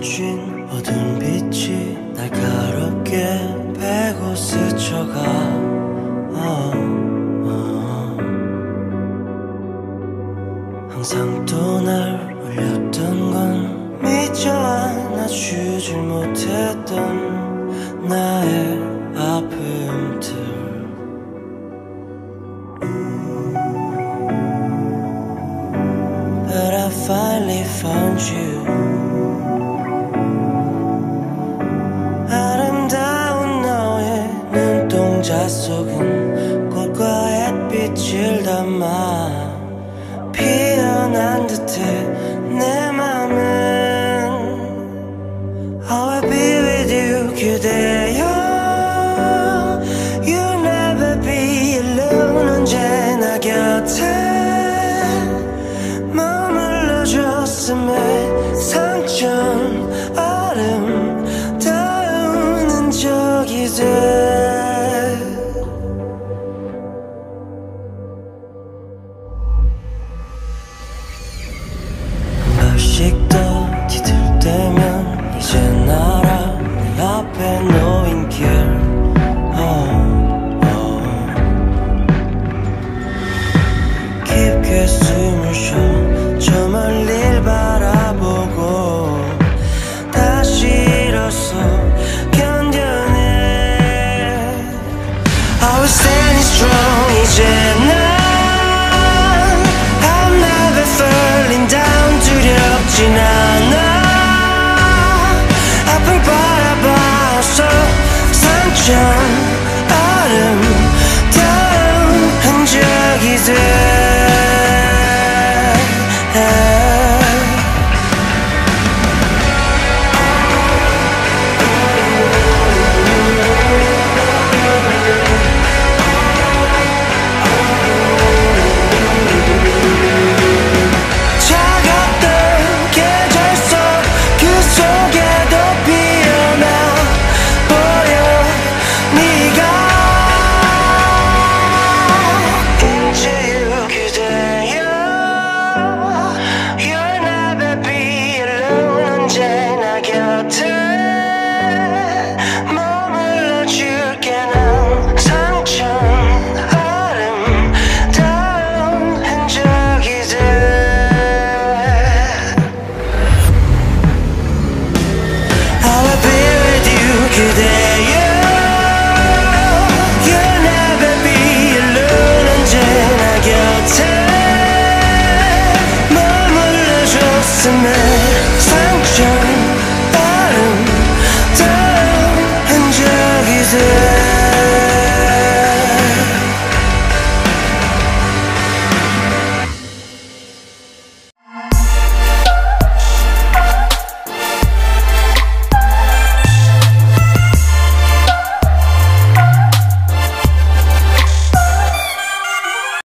비춘 어두운 빛이 날카롭게 베고 스쳐가. 어, 어. 항상 또 날 울렸던 건 미쳐 안아주질 못했던 나의 아픔들 But I finally found you 담아 피어난 듯해 내 맘은 I'll be with you 그대여 You'll never be alone 언제나 곁에 머물러줬음에 아직도 뒤틀대면 이제 나랑 앞에 놓인 길 oh, oh. 깊게 숨을 쉬어 저 멀리 바라보고 다시 일어서 견뎌내 안. tonight